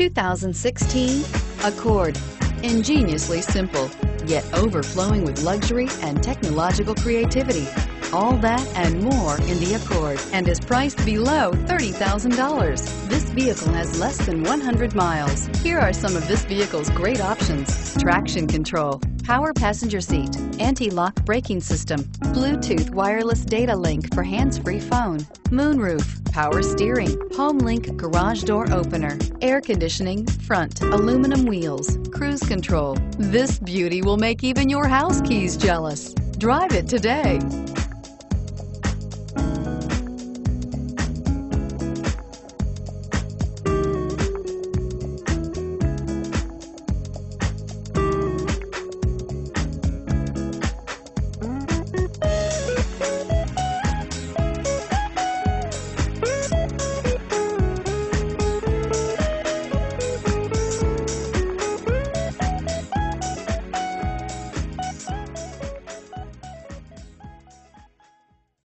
2016 Accord. Ingeniously simple, yet overflowing with luxury and technological creativity. All that and more in the Accord and is priced below $30,000. This vehicle has less than 100 miles. Here are some of this vehicle's great options. Traction control, power passenger seat, anti-lock braking system, Bluetooth wireless data link for hands-free phone, moonroof, power steering, home link garage door opener, air conditioning, front, aluminum wheels, cruise control. This beauty will make even your house keys jealous. Drive it today.